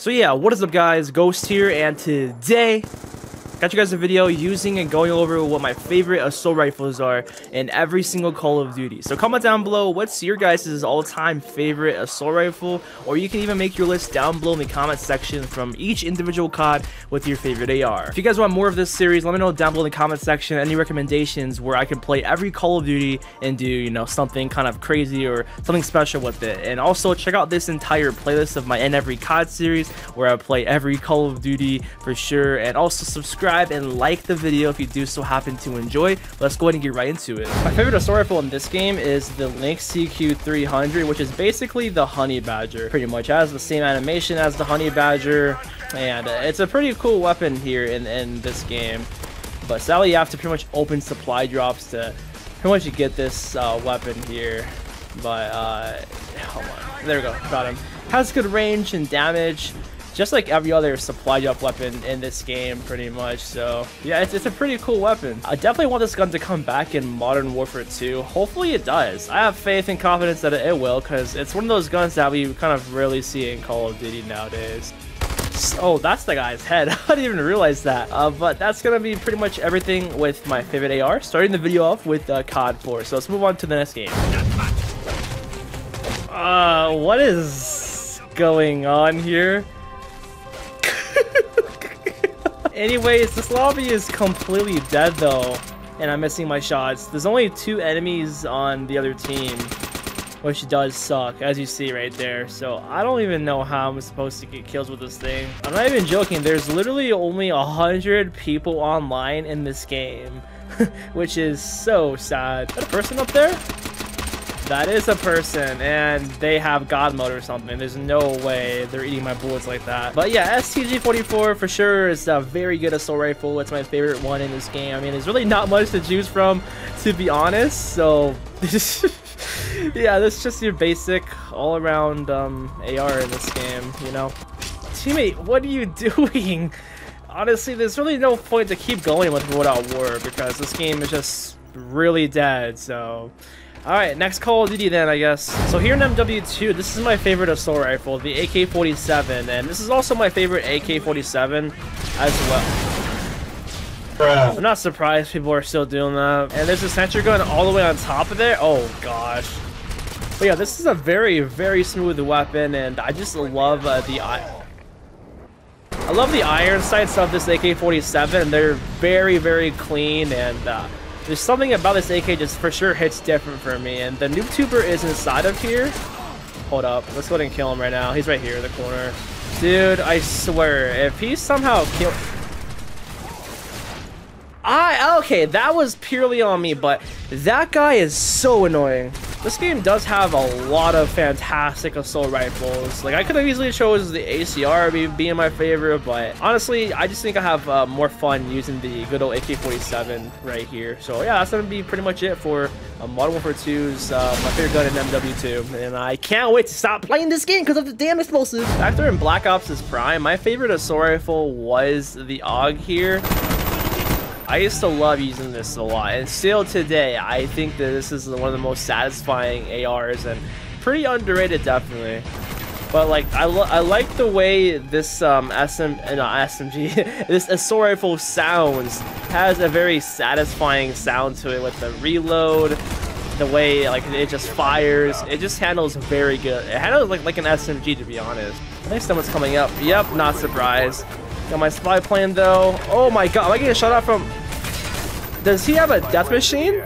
So yeah, what is up guys, Ghost here, and today, got you guys a video using and going over what my favorite assault rifles are in every single Call of Duty. So comment down below, what's your guys' all-time favorite assault rifle, or you can even make your list down below in the comment section from each individual COD with your favorite AR. If you guys want more of this series, let me know down below in the comment section any recommendations where I can play every Call of Duty and do, you know, something kind of crazy or something special with it. And also check out this entire playlist of my In Every COD series where I play every Call of Duty for sure. And also subscribe and like the video if you do so happen to enjoy. Let's go ahead and get right into it. My favorite assault rifle in this game is the Lynx CQ300, which is basically the Honey Badger. Pretty much has the same animation as the Honey Badger and uh, it's a pretty cool weapon here in, in this game. But sadly, you have to pretty much open supply drops to pretty much get this uh, weapon here. But, uh, hold on. There we go. Got him. Has good range and damage. Just like every other supply drop weapon in this game, pretty much. So, yeah, it's, it's a pretty cool weapon. I definitely want this gun to come back in Modern Warfare 2. Hopefully it does. I have faith and confidence that it will, because it's one of those guns that we kind of rarely see in Call of Duty nowadays. Oh, that's the guy's head. I didn't even realize that. Uh, but that's going to be pretty much everything with my favorite AR. Starting the video off with uh, COD 4. So let's move on to the next game. Uh, what is going on here? Anyways, this lobby is completely dead though. And I'm missing my shots. There's only two enemies on the other team which does suck, as you see right there. So I don't even know how I'm supposed to get kills with this thing. I'm not even joking. There's literally only a hundred people online in this game, which is so sad. Is that a person up there? That is a person, and they have God mode or something. There's no way they're eating my bullets like that. But yeah, STG-44 for sure is a very good assault rifle. It's my favorite one in this game. I mean, there's really not much to choose from, to be honest. So yeah, this is just your basic all-around um, AR in this game, you know? Teammate, what are you doing? Honestly, there's really no point to keep going with World at War because this game is just really dead, so... Alright, next Call of Duty then, I guess. So here in MW2, this is my favorite assault rifle, the AK-47, and this is also my favorite AK-47 as well. I'm not surprised people are still doing that. And there's a sentry gun all the way on top of there. Oh, gosh. But yeah, this is a very, very smooth weapon, and I just love uh, the... I love the iron sights of this AK-47. They're very, very clean, and uh, there's something about this AK just for sure hits different for me. And the noob tuber is inside of here. Hold up. Let's go ahead and kill him right now. He's right here in the corner. Dude, I swear, if he somehow kill... I okay, that was purely on me, but that guy is so annoying. This game does have a lot of fantastic assault rifles. Like I could have easily chose the ACR being my favorite, but honestly, I just think I have uh, more fun using the good old AK-47 right here. So yeah, that's gonna be pretty much it for uh, Modern Warfare 2's uh, my favorite gun in MW2, and I can't wait to stop playing this game because of the damn explosives. After in Black Ops' Prime, my favorite assault rifle was the AUG here. I used to love using this a lot, and still today, I think that this is one of the most satisfying ARs, and pretty underrated, definitely. But like, I, I like the way this um, SM, not SMG, this assault rifle sounds. Has a very satisfying sound to it with the reload, the way like it just fires. It just handles very good. It handles like like an SMG to be honest. I think someone's coming up. Yep, not surprised. Got my spy plane though. Oh my god, am I getting shot out from does he have a death machine?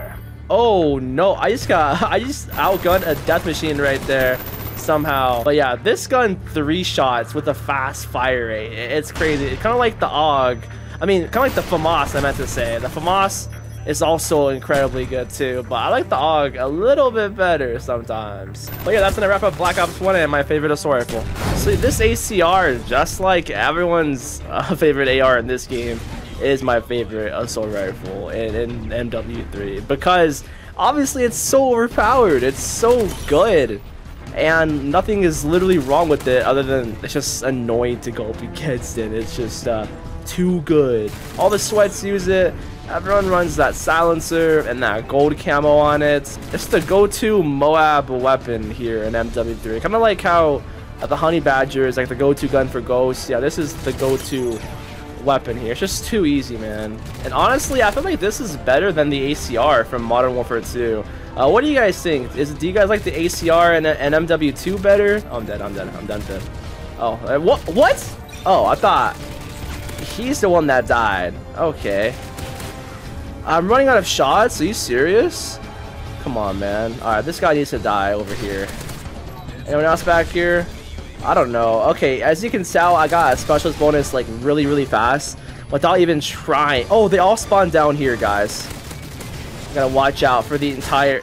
Oh no, I just got, I just outgunned a death machine right there somehow. But yeah, this gun three shots with a fast fire rate. It's crazy. It's kind of like the AUG. I mean, kind of like the FAMAS I meant to say. The FAMAS is also incredibly good too, but I like the AUG a little bit better sometimes. But yeah, that's gonna wrap up Black Ops 1 and my favorite rifle. So this ACR is just like everyone's uh, favorite AR in this game is my favorite assault rifle in, in MW3 because obviously it's so overpowered. It's so good. And nothing is literally wrong with it other than it's just annoying to go up against it. It's just uh, too good. All the sweats use it. Everyone runs that silencer and that gold camo on it. It's the go-to Moab weapon here in MW3. Kind of like how the Honey Badger is like the go-to gun for ghosts. Yeah, this is the go-to weapon here. It's just too easy, man. And honestly, I feel like this is better than the ACR from Modern Warfare 2. Uh, what do you guys think? Is do you guys like the ACR and, and MW2 better? Oh, I'm dead. I'm dead. I'm done dead. Oh, uh, what? What? Oh, I thought he's the one that died. Okay. I'm running out of shots. Are you serious? Come on, man. All right, this guy needs to die over here. Anyone else back here? I don't know. Okay, as you can tell, I got a specialist bonus like really, really fast without even trying. Oh, they all spawn down here, guys. Gotta watch out for the entire...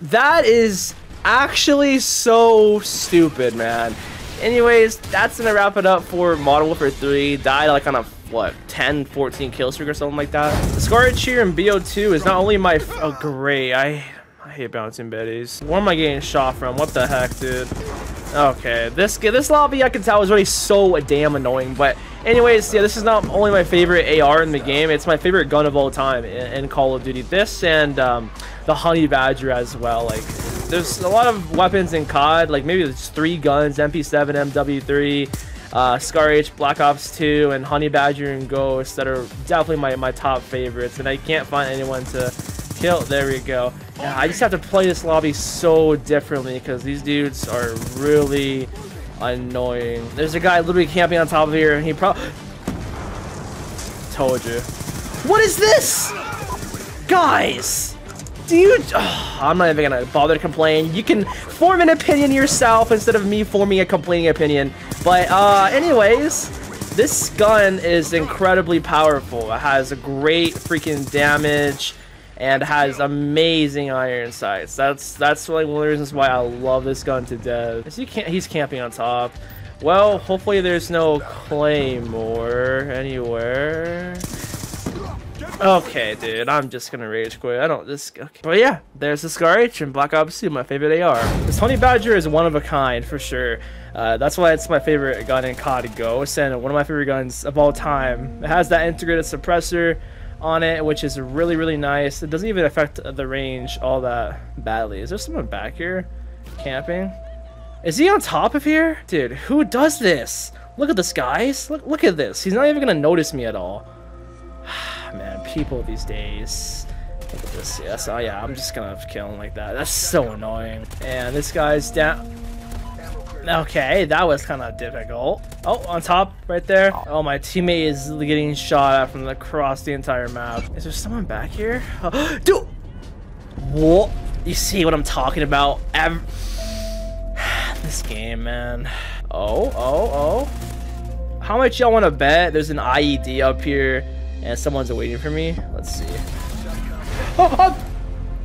That is actually so stupid, man. Anyways, that's gonna wrap it up for Modern Warfare 3. Died like on a, what, 10, 14 kill streak or something like that. The Scar H here in BO2 is not only my... Oh, great. I, I hate bouncing betties. Where am I getting shot from? What the heck, dude? Okay, this this lobby I can tell is already so damn annoying. But anyways, yeah, this is not only my favorite AR in the game, it's my favorite gun of all time in, in Call of Duty. This and um, the Honey Badger as well. Like, there's a lot of weapons in COD, like maybe there's three guns, MP7, MW3, uh, Scar H, Black Ops 2, and Honey Badger and Ghost that are definitely my, my top favorites. And I can't find anyone to kill. There we go. I just have to play this lobby so differently because these dudes are really annoying. There's a guy literally camping on top of here. And he probably told you. What is this, guys? Dude, oh, I'm not even gonna bother to complain. You can form an opinion yourself instead of me forming a complaining opinion. But uh, anyways, this gun is incredibly powerful. It has a great freaking damage and has amazing iron sights. That's that's like one of the reasons why I love this gun to death. He can't he's camping on top. Well, hopefully there's no claymore anywhere. Okay, dude, I'm just gonna rage quit. I don't this. Okay. But yeah, there's the Scar H and Black Ops 2, my favorite AR. This Honey Badger is one of a kind for sure. Uh, that's why it's my favorite gun in COD Ghost and one of my favorite guns of all time. It has that integrated suppressor on it, which is really, really nice. It doesn't even affect the range all that badly. Is there someone back here camping? Is he on top of here? Dude, who does this? Look at this, guys. Look, look at this. He's not even going to notice me at all. Man, people these days. Look at this. Yes, oh yeah, I'm just going to kill him like that. That's so annoying. And this guy's down. Okay, that was kind of difficult. Oh, on top, right there. Oh, my teammate is getting shot at from across the entire map. Is there someone back here? Oh, dude! What? You see what I'm talking about? Ev this game, man. Oh, oh, oh. How much y'all want to bet there's an IED up here and someone's waiting for me? Let's see. Oh, oh.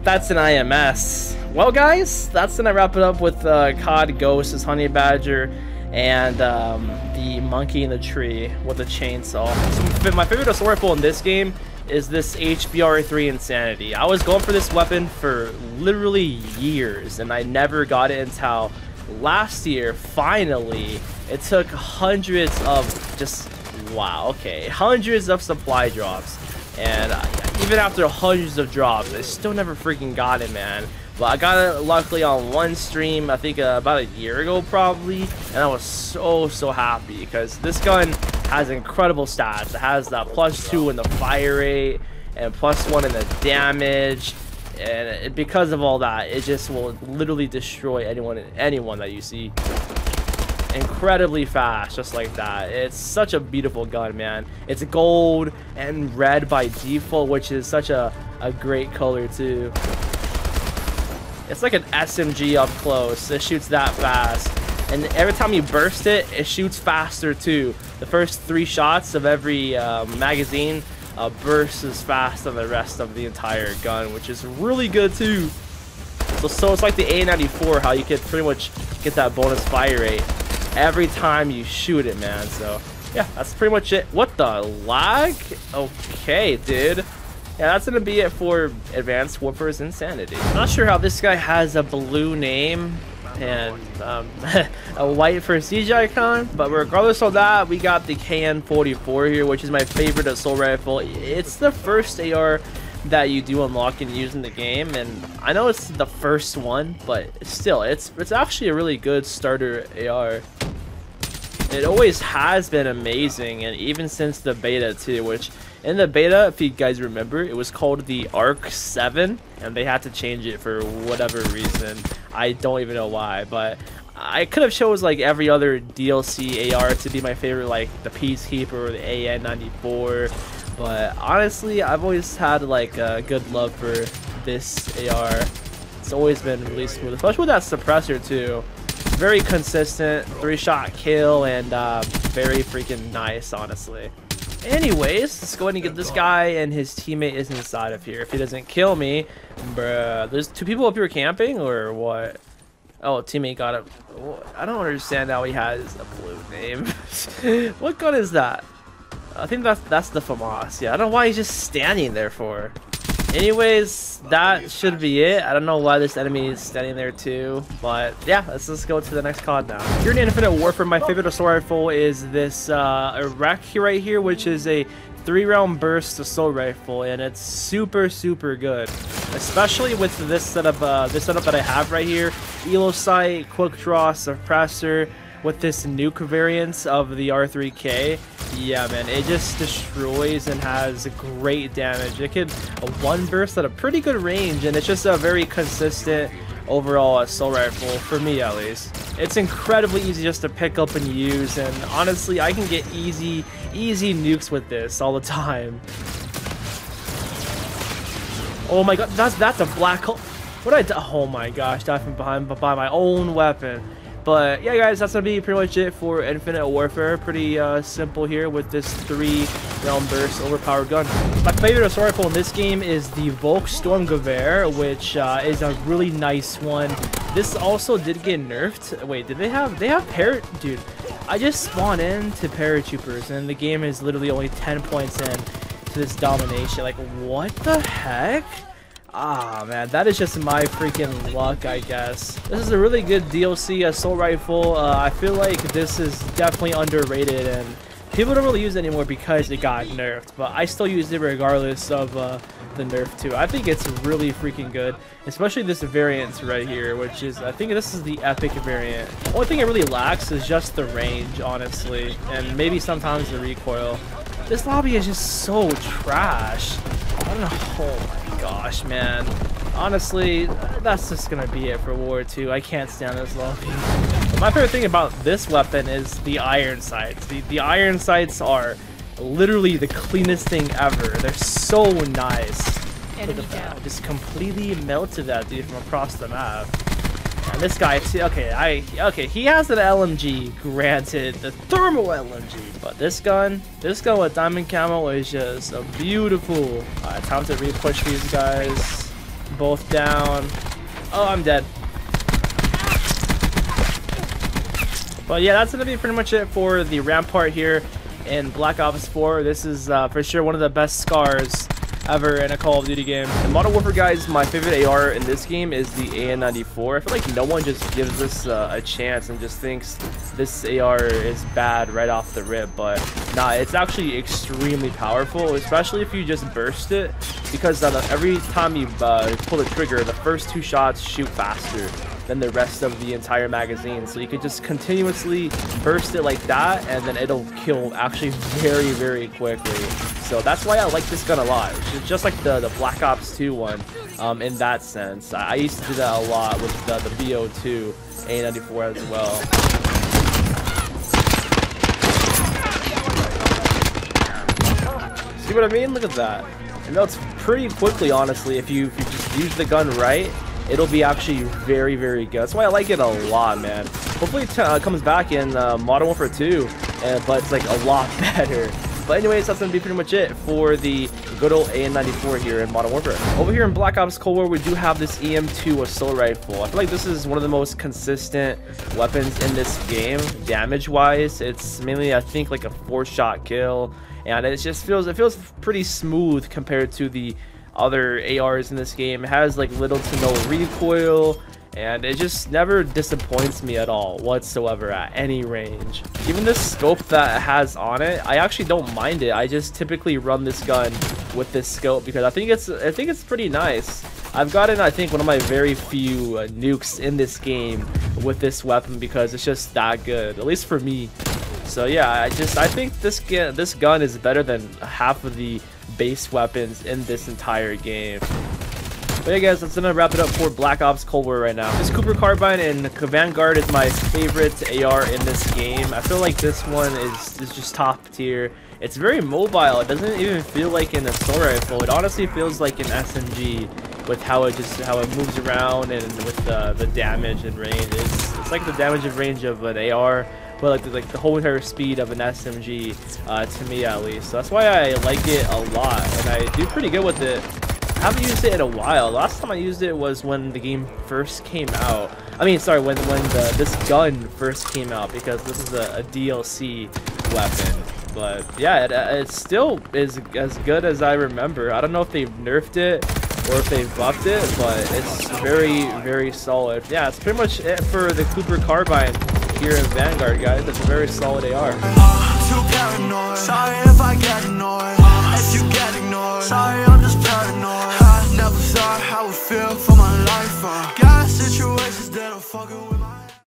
That's an IMS. Well, guys, that's gonna wrap it up with uh, COD Ghosts, Honey Badger, and um, the monkey in the tree with a chainsaw. So my favorite assault rifle in this game is this HBR3 Insanity. I was going for this weapon for literally years, and I never got it until last year, finally. It took hundreds of just, wow, okay, hundreds of supply drops. And uh, even after hundreds of drops, I still never freaking got it, man. But I got it luckily on one stream, I think uh, about a year ago probably, and I was so, so happy because this gun has incredible stats. It has that plus two in the fire rate and plus one in the damage. And because of all that, it just will literally destroy anyone anyone that you see incredibly fast just like that it's such a beautiful gun man it's gold and red by default which is such a, a great color too it's like an SMG up close. It shoots that fast. And every time you burst it, it shoots faster too. The first three shots of every uh, magazine uh, bursts as fast as the rest of the entire gun, which is really good too. So, so it's like the AN94, how you can pretty much get that bonus fire rate every time you shoot it, man. So, yeah, that's pretty much it. What the lag? Okay, dude. Yeah, that's gonna be it for Advanced Warfare's Insanity. I'm not sure how this guy has a blue name and um, a white for siege icon, but regardless of that, we got the KN-44 here, which is my favorite assault rifle. It's the first AR that you do unlock and use in the game, and I know it's the first one, but still, it's it's actually a really good starter AR. It always has been amazing, and even since the beta too, which in the beta, if you guys remember, it was called the Arc 7, and they had to change it for whatever reason. I don't even know why, but I could have chose like every other DLC AR to be my favorite, like the Peacekeeper or the AN94, but honestly, I've always had like a good love for this AR. It's always been really smooth, especially with that suppressor too. Very consistent, three-shot kill, and uh, very freaking nice, honestly. Anyways, let's go ahead and get this guy, and his teammate is inside of here. If he doesn't kill me, bruh. There's two people up here camping, or what? Oh, teammate got it. I don't understand how he has a blue name. what gun is that? I think that's that's the FAMAS. Yeah, I don't know why he's just standing there for. Anyways, that should be it. I don't know why this enemy is standing there too, but yeah, let's just go to the next COD now. Here in Infinite Warfare, my favorite assault rifle is this uh, Iraq right here, which is a three round burst assault rifle and it's super super good especially with this setup uh, this setup that I have right here elo sight quick draw suppressor with this nuke variance of the R3K, yeah, man, it just destroys and has great damage. It can a one burst at a pretty good range, and it's just a very consistent overall assault rifle, for me at least. It's incredibly easy just to pick up and use, and honestly, I can get easy, easy nukes with this all the time. Oh my god, that's that's a black hole. What I Oh my gosh, diving behind but by my own weapon. But yeah, guys, that's gonna be pretty much it for Infinite Warfare. Pretty uh, simple here with this three round burst overpowered gun. My favorite assault rifle in this game is the Volkssturmgewehr, which uh, is a really nice one. This also did get nerfed. Wait, did they have? They have parrot, dude. I just spawned into paratroopers, and the game is literally only 10 points in to this domination. Like, what the heck? Ah, man, that is just my freaking luck, I guess. This is a really good DLC assault rifle. Uh, I feel like this is definitely underrated, and people don't really use it anymore because it got nerfed, but I still use it regardless of uh, the nerf too. I think it's really freaking good, especially this variant right here, which is, I think this is the epic variant. Only thing it really lacks is just the range, honestly, and maybe sometimes the recoil. This lobby is just so trash. I don't know. Oh my gosh, man. Honestly, that's just gonna be it for War 2. I can't stand this lobby. My favorite thing about this weapon is the iron sights. The, the iron sights are literally the cleanest thing ever. They're so nice. Just completely melted that dude from across the map. And this guy too. Okay, I okay. He has an LMG, granted, the thermal LMG, but this gun, this gun with diamond camo is just a beautiful. Alright, time to re-push these guys. Both down. Oh, I'm dead. But yeah, that's gonna be pretty much it for the Rampart here in Black Ops 4. This is uh, for sure one of the best scars ever in a Call of Duty game. In Modern Warfare, guys, my favorite AR in this game is the AN94. I feel like no one just gives this uh, a chance and just thinks this AR is bad right off the rip, but nah, it's actually extremely powerful, especially if you just burst it, because uh, every time you uh, pull the trigger, the first two shots shoot faster than the rest of the entire magazine. So you could just continuously burst it like that, and then it'll kill actually very, very quickly. So that's why I like this gun a lot. It's just like the, the Black Ops 2 one um, in that sense. I, I, used to do that a lot with the, the BO2 AN94 as well. See what I mean? Look at that. And that's pretty quickly, honestly, if you, if you just use the gun right it'll be actually very, very good. That's why I like it a lot, man. Hopefully it uh, comes back in uh, Modern Warfare 2, uh, but it's like a lot better. But anyways, that's going to be pretty much it for the good old AN94 here in Modern Warfare. Over here in Black Ops Cold War, we do have this EM2 assault rifle. I feel like this is one of the most consistent weapons in this game, damage-wise. It's mainly, I think, like a four-shot kill, and it just feels it feels pretty smooth compared to the other ARs in this game. It has like little to no recoil and it just never disappoints me at all whatsoever at any range. Even the scope that it has on it, I actually don't mind it. I just typically run this gun with this scope because I think it's I think it's pretty nice. I've gotten I think one of my very few uh, nukes in this game with this weapon because it's just that good, at least for me. So yeah, I just I think this this gun is better than half of the base weapons in this entire game. But yeah guys, that's gonna wrap it up for Black Ops Cold War right now. This Cooper Carbine and Vanguard is my favorite AR in this game. I feel like this one is, is just top tier. It's very mobile. It doesn't even feel like an assault rifle. It honestly feels like an SMG with how it just how it moves around and with the, the damage and range. It's, it's like the damage and range of an AR but like the, like the whole entire speed of an SMG uh, to me at least. So that's why I like it a lot, and I do pretty good with it. I haven't used it in a while. Last time I used it was when the game first came out. I mean, sorry, when when the, this gun first came out because this is a, a DLC weapon. But yeah, it, uh, it still is as good as I remember. I don't know if they've nerfed it or if they buffed it, but it's very, very solid. Yeah, it's pretty much it for the Cooper Carbine here in Vanguard, guys. It's a very solid AR. Uh, I paranoid. I never thought how it feel for my life. Uh, got situations that I'm fucking with.